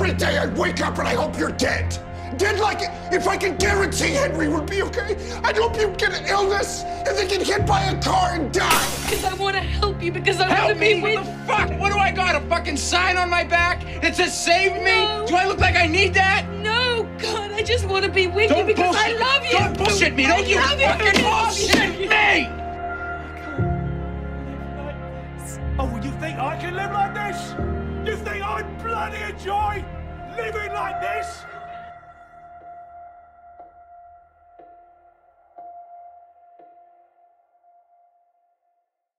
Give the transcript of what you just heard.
Every day I wake up and I hope you're dead. Dead like if I can guarantee Henry would be okay. I'd hope you'd get an illness and then get hit by a car and die. Because I want to help you. Because I want to be with... Help me? with What the fuck? What do I got? A fucking sign on my back that says save me? No. Do I look like I need that? No, God, I just want to be with Don't you because I love you. Don't bullshit me. Don't I you love you. fucking I love bullshit you. me. Oh, you think I can live think bloody enjoy living like this?